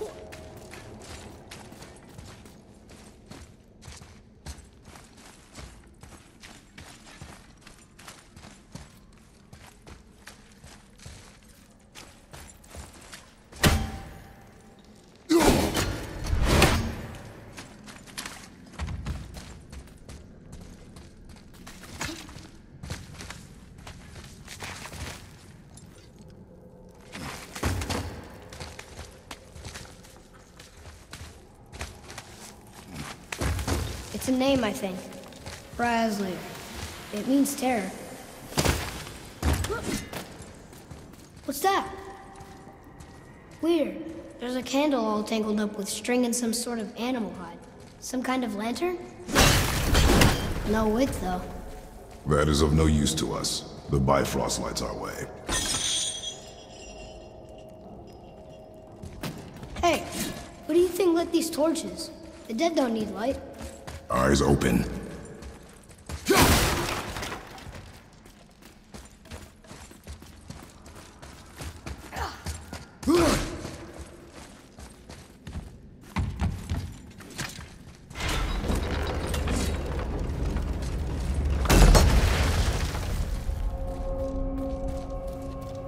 错。It's a name, I think. Hraezlyr. It means terror. What's that? Weird. There's a candle all tangled up with string and some sort of animal hide. Some kind of lantern? No wick, though. That is of no use to us. The Bifrost lights our way. Hey, what do you think lit these torches? The dead don't need light. Eyes open.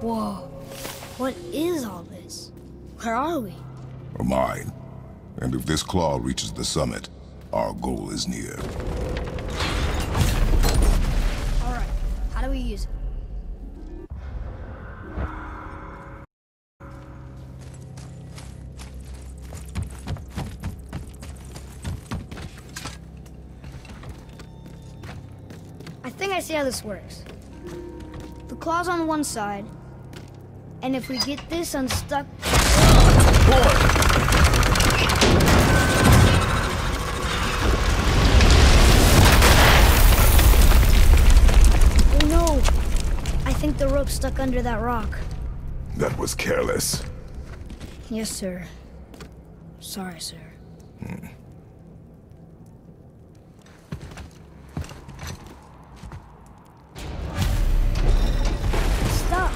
Whoa. What is all this? Where are we? A mine. And if this claw reaches the summit, our goal is near. Alright, how do we use it? I think I see how this works. The claw's on one side, and if we get this unstuck... Oh think the rope stuck under that rock. That was careless. Yes, sir. Sorry, sir. Stop.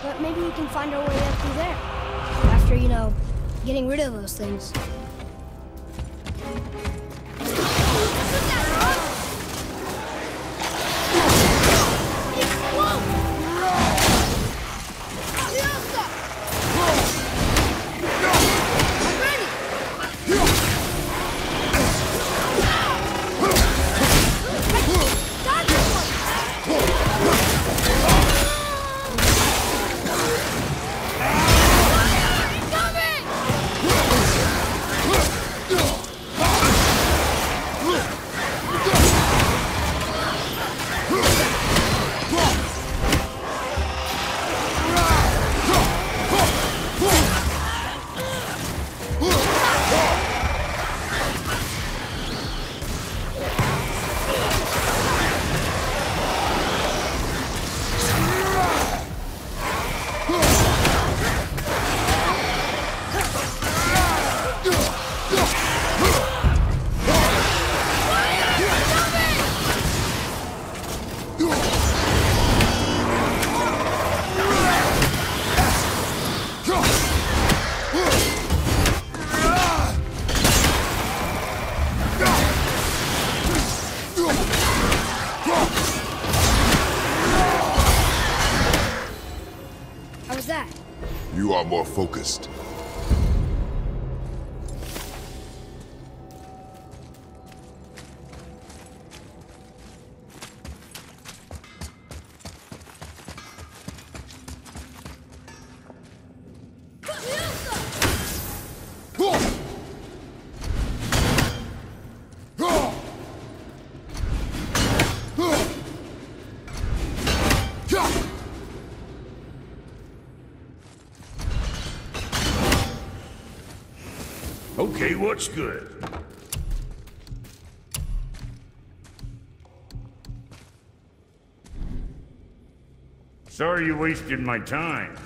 But maybe we can find our way up through there. After, you know, getting rid of those things. More focused. Okay, what's good? Sorry you wasted my time.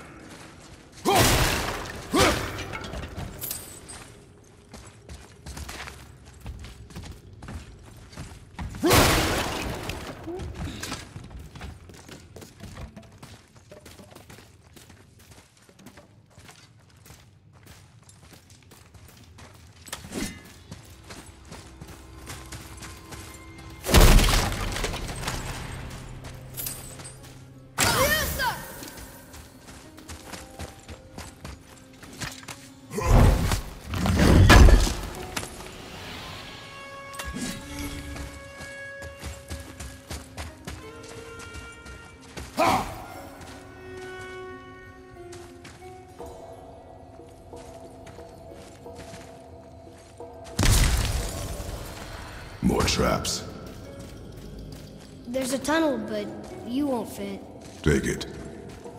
There's a tunnel, but you won't fit. Take it.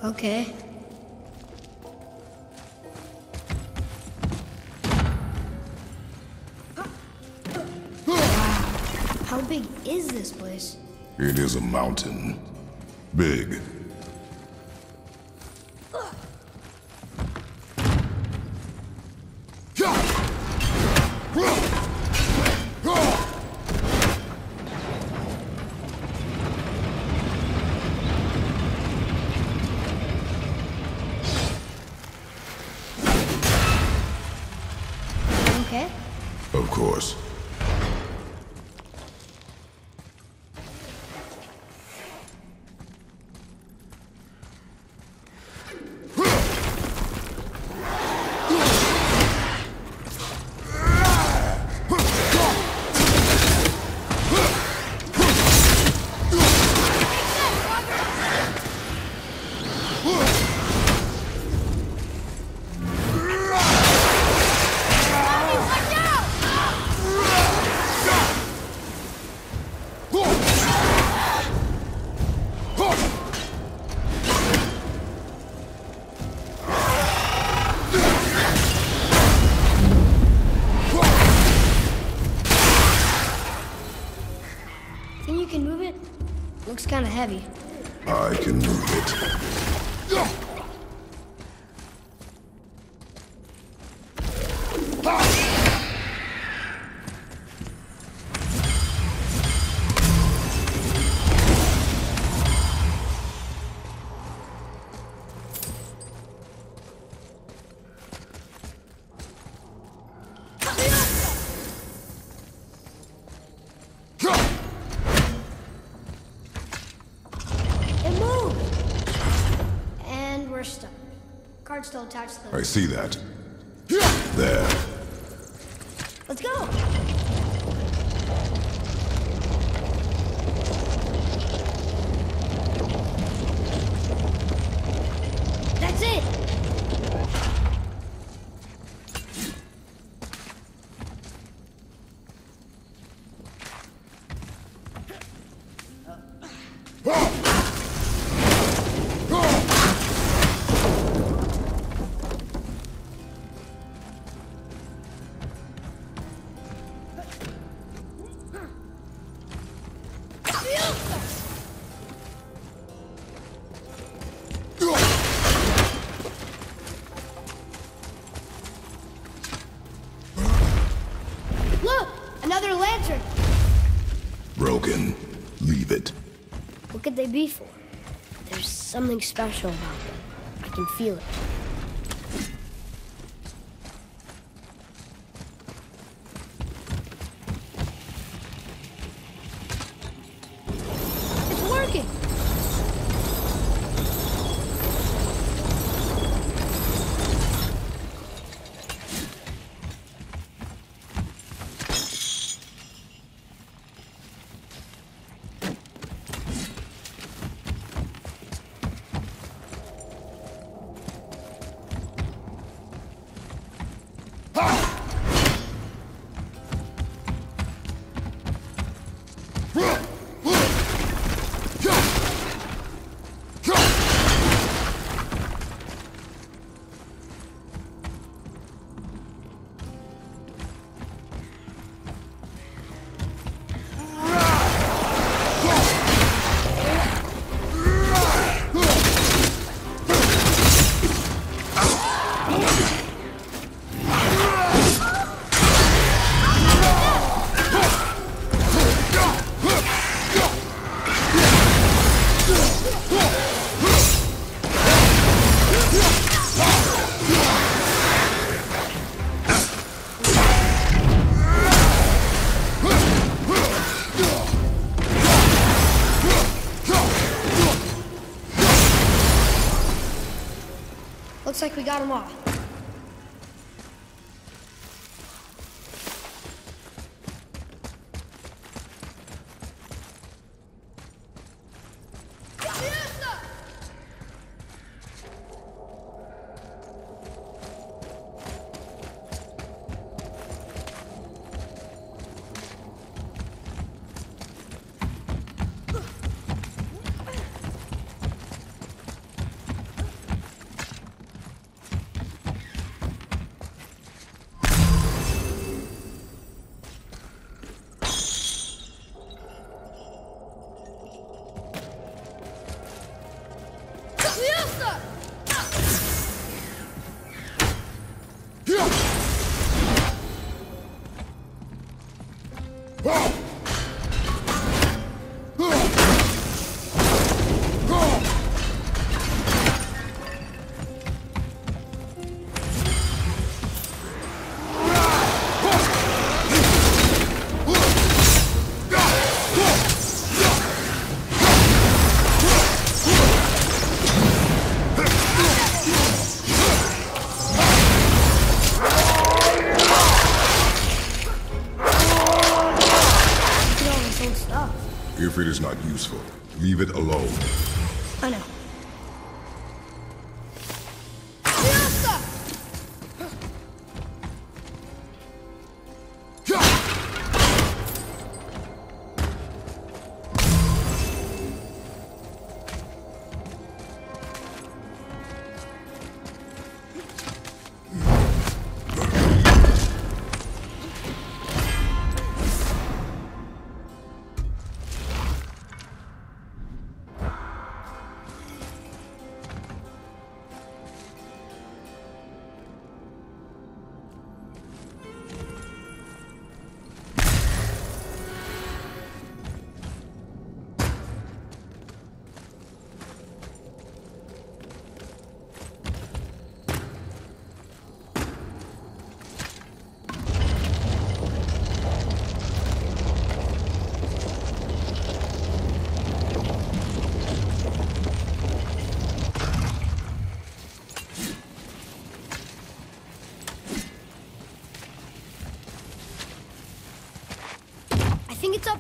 Okay. Wow. How big is this place? It is a mountain. Big. Still attached to I see that. There. Let's go! Be for? There's something special about them. I can feel it. Looks like we got them all.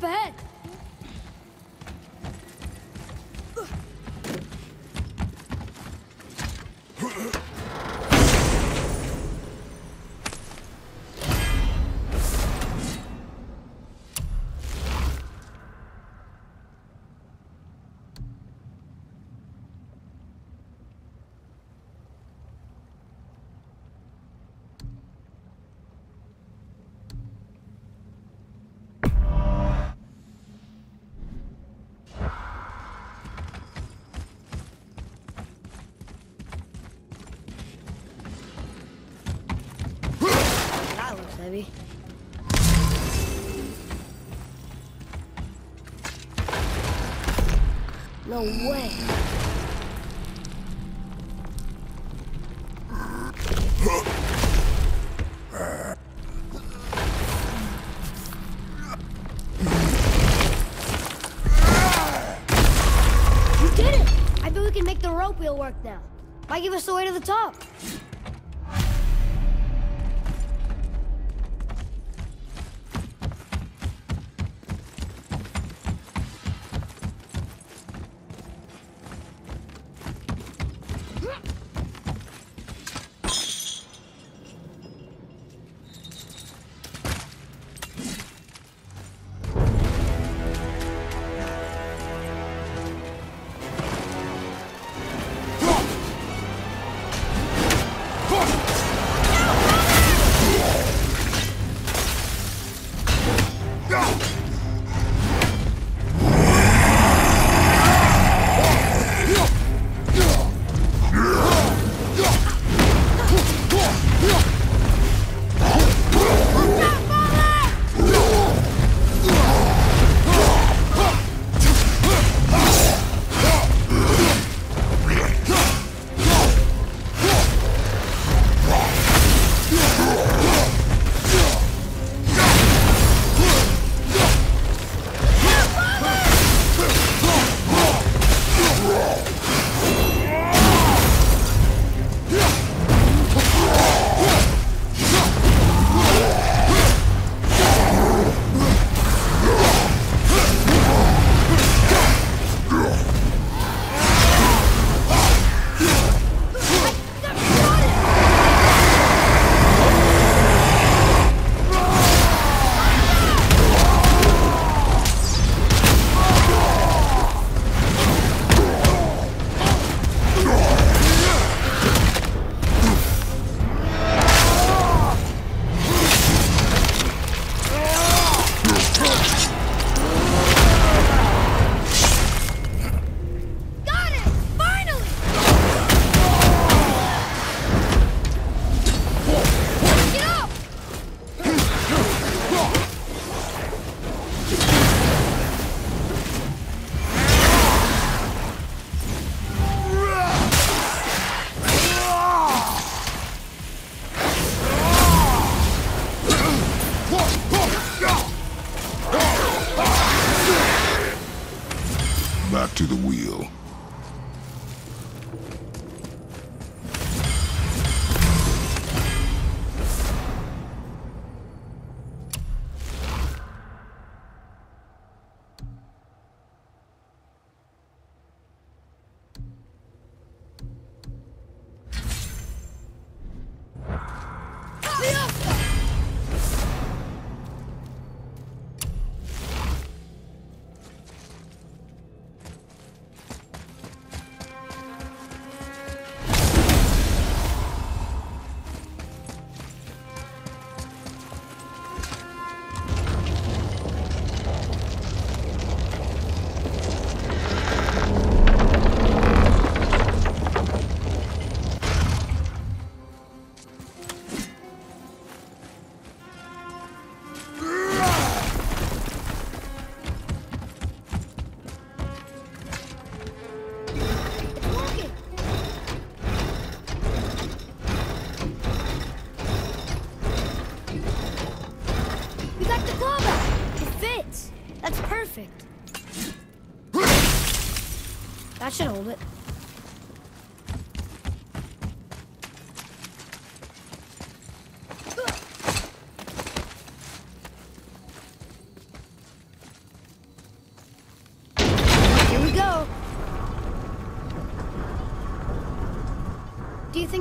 Up ahead. Way. You did it! I bet we can make the rope wheel work now. Might give us the way to the top.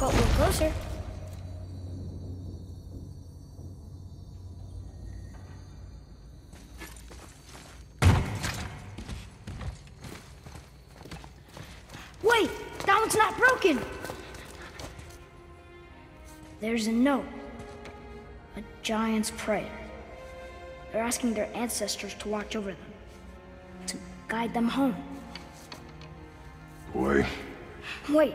but we're closer. Wait! That one's not broken! There's a note. A giant's prayer. They're asking their ancestors to watch over them, to guide them home. Boy, Wait.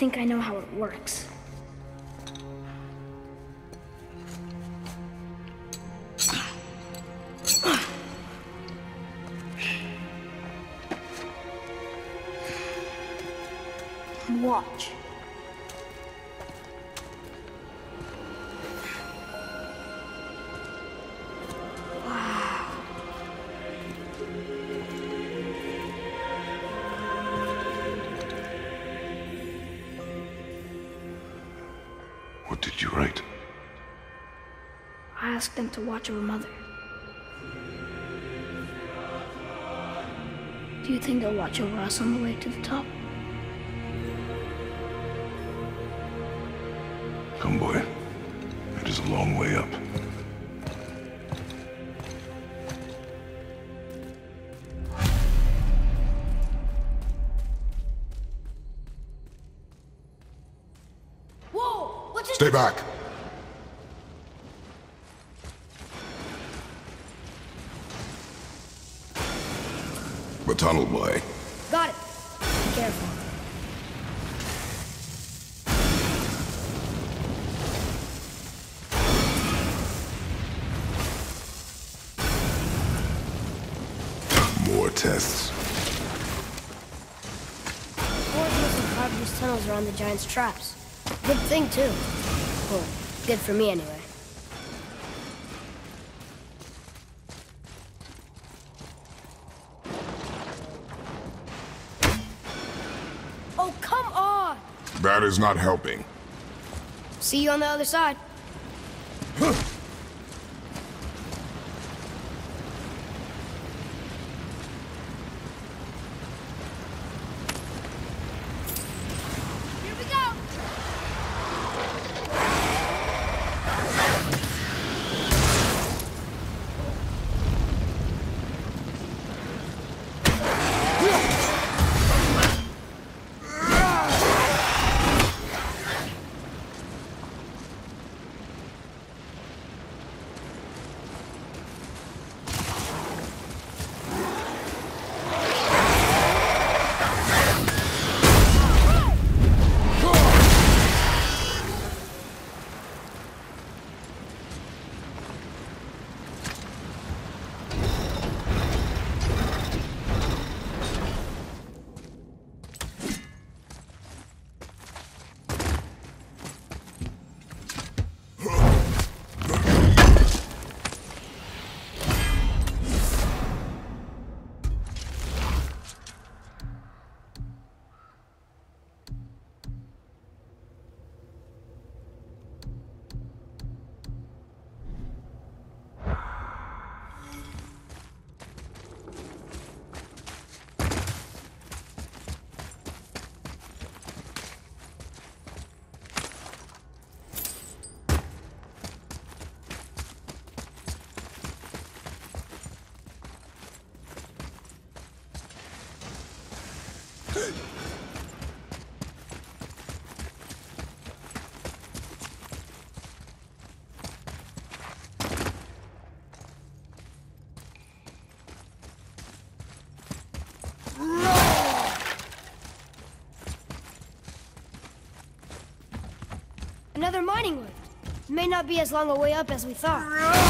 I think I know how it works. I to watch over Mother. Do you think they'll watch over us on the way to the top? Come, boy. It is a long way up. Whoa! What just Stay back! Tunnel, boy. Got it. Be careful. More tests. Boys must have carved these tunnels around the giant's traps. Good thing, too. Well, good for me, anyway. Oh, come on! That is not helping. See you on the other side. Another mining lift. May not be as long a way up as we thought.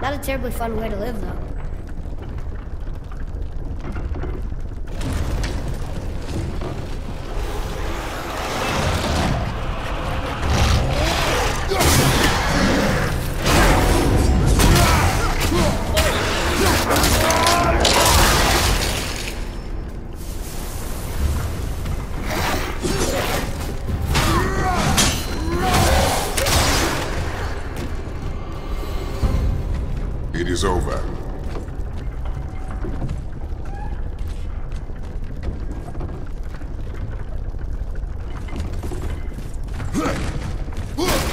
Not a terribly fun way to live, though. Huh!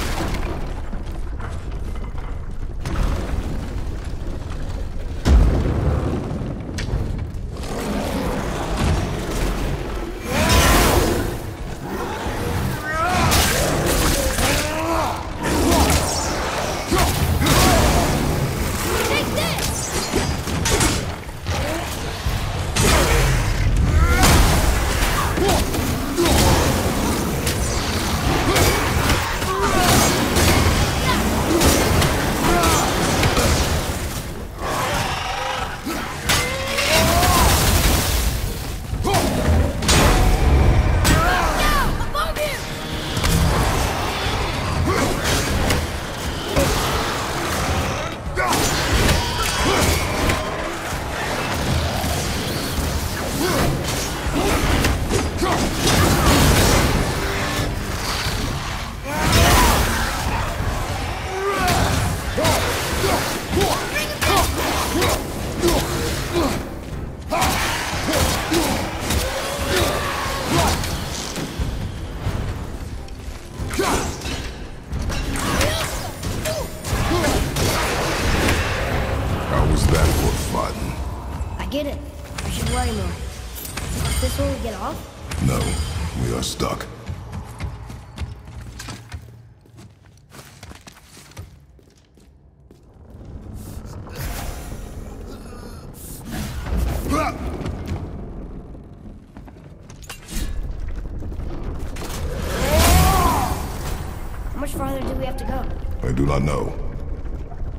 Do not know.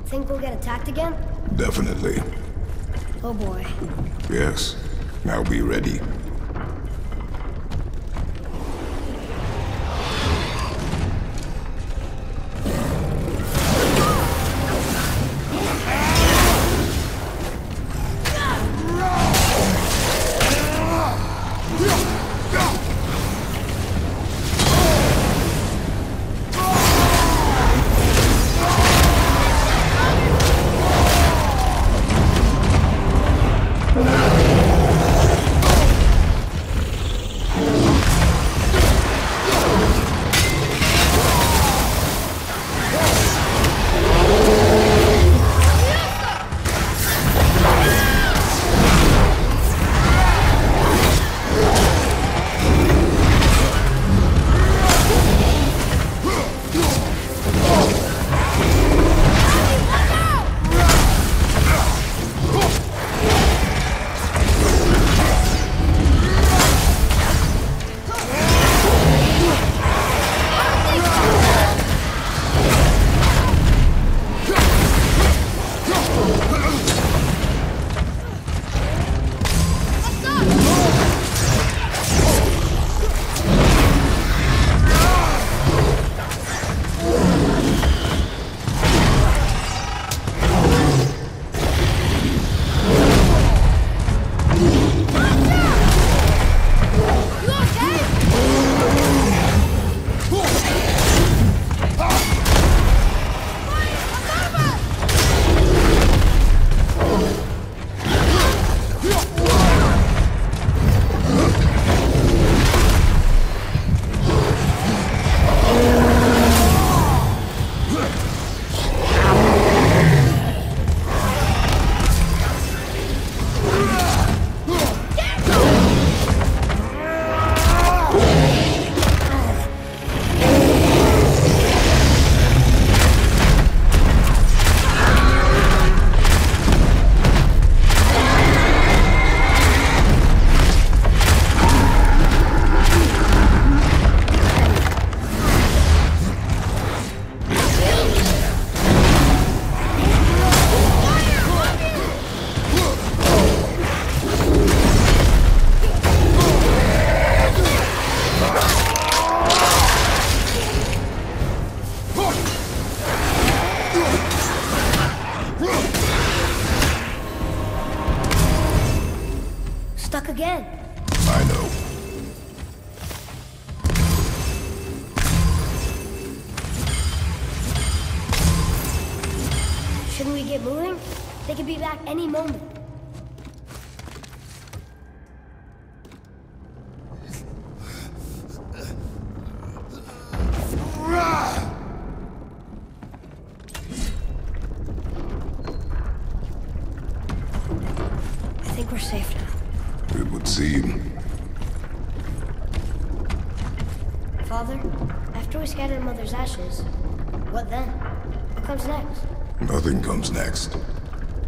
Think we'll get attacked again? Definitely. Oh boy. Yes. Now be ready. Again. I know. Shouldn't we get moving? They could be back any moment.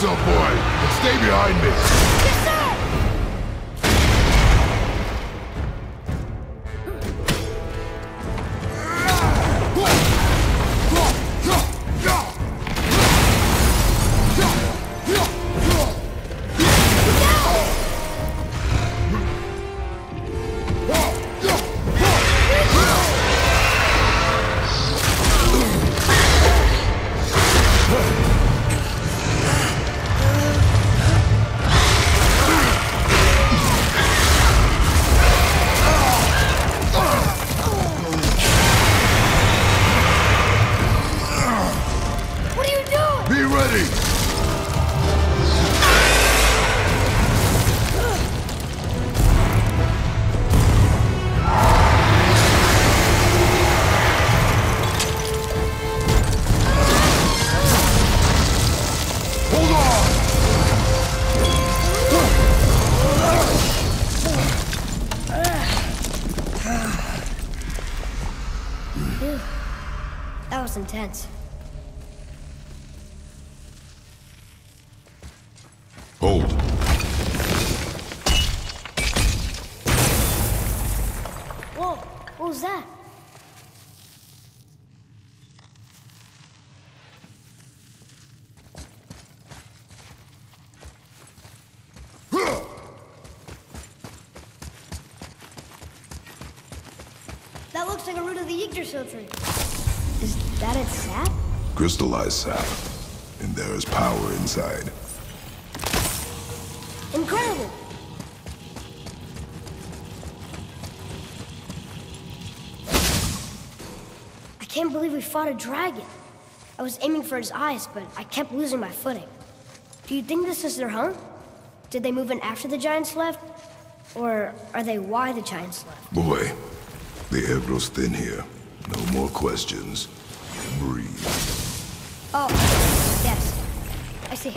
yourself, boy, and stay behind me. That looks like a root of the Yggdrasil tree. Is that its sap? Crystallized sap. And there is power inside. Incredible! I can't believe we fought a dragon. I was aiming for his eyes, but I kept losing my footing. Do you think this is their home? Did they move in after the giants left? Or are they why the giants left? Boy, the air grows thin here. No more questions. Breathe. Oh, yes. I see.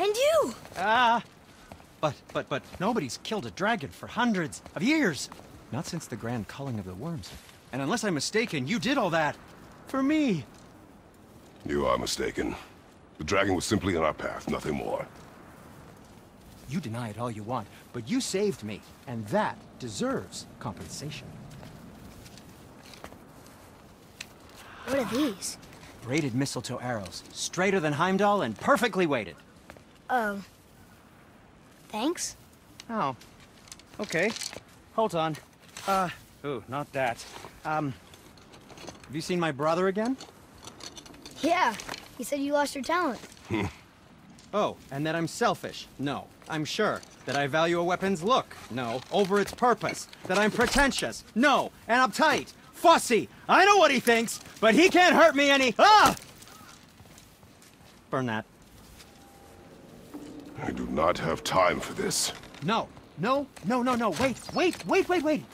And you! Ah, but, but, but nobody's killed a dragon for hundreds of years. Not since the grand culling of the worms. And unless I'm mistaken, you did all that for me. You are mistaken. The dragon was simply in our path, nothing more. You deny it all you want, but you saved me, and that deserves compensation. What are these? Braided mistletoe arrows, straighter than Heimdall and perfectly weighted. Oh. Thanks? Oh. Okay. Hold on. Uh, ooh, not that. Um, have you seen my brother again? Yeah, he said you lost your talent. Oh, and that I'm selfish? No, I'm sure. That I value a weapon's look? No, over its purpose. That I'm pretentious? No, and uptight, fussy. I know what he thinks, but he can't hurt me any. Ah! Burn that. I do not have time for this. No, no, no, no, no. Wait, wait, wait, wait, wait.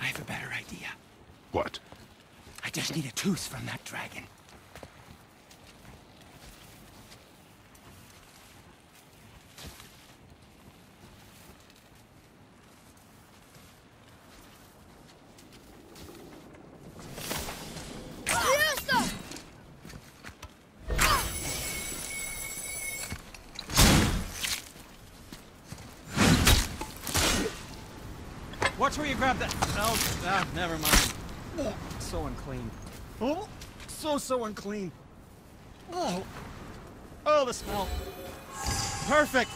I have a better idea. What? I just need a tooth from that dragon. Watch where you grab that. Oh, ah, never mind. Oh, so unclean. Oh, so, so unclean. Oh, oh, the smell. Perfect.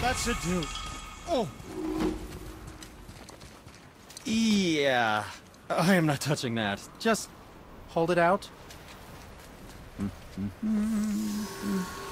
That should do. Oh. Yeah. I am not touching that. Just hold it out. Mm, mm, mm,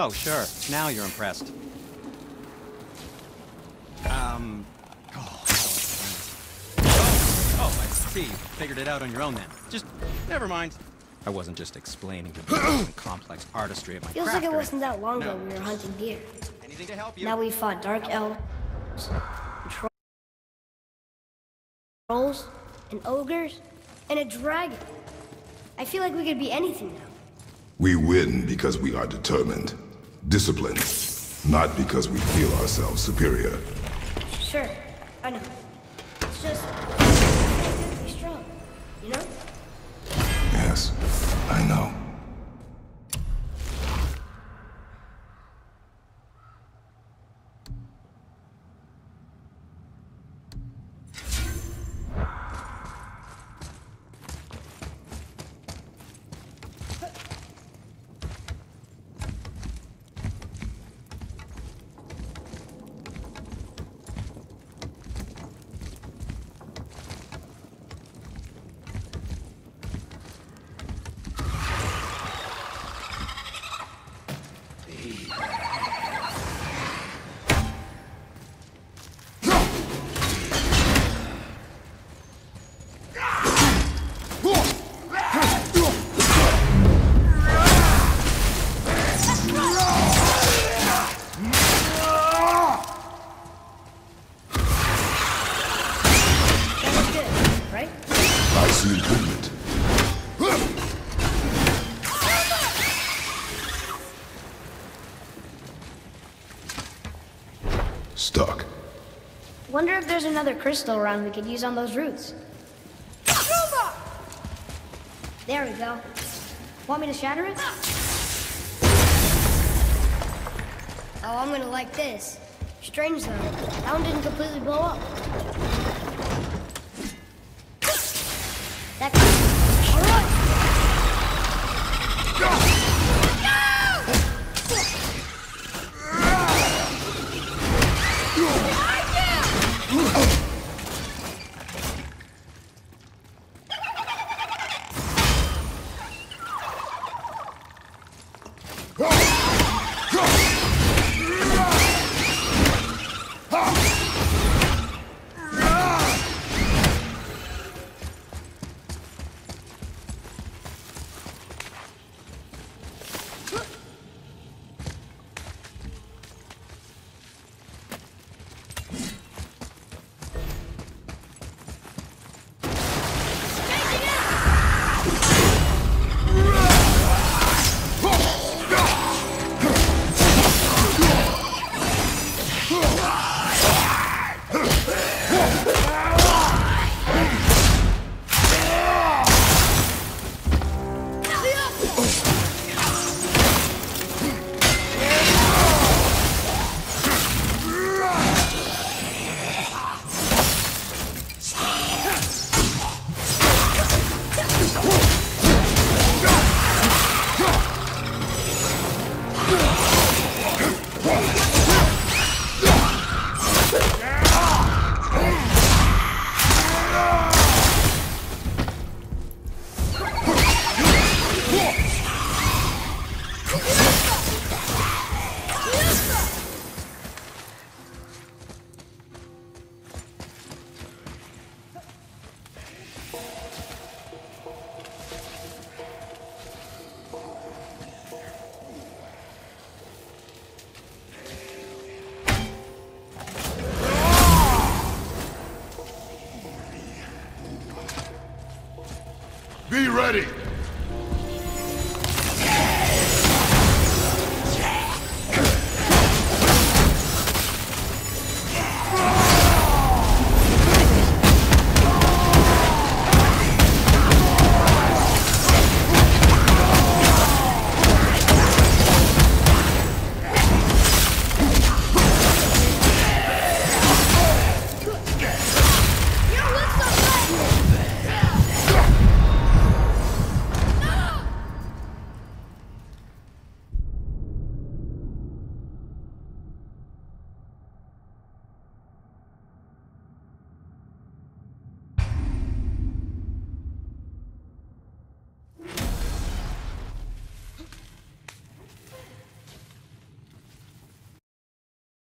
Oh, sure. Now you're impressed. Um. Oh, oh, oh, I see. Figured it out on your own then. Just never mind. I wasn't just explaining the complex artistry of my Feels craft. like it wasn't that long No. ago we were hunting deer. Anything to help you? Now we fought dark elves, trolls, and ogres, and a dragon. I feel like we could be anything now. We win because we are determined, disciplined, not because we feel ourselves superior. Sure, I know. It's just, I have to be strong, you know? Yes, I know. There's another crystal around we could use on those roots. There we go. Want me to shatter it? Oh, I'm gonna like this. Strange though, that one didn't completely blow up.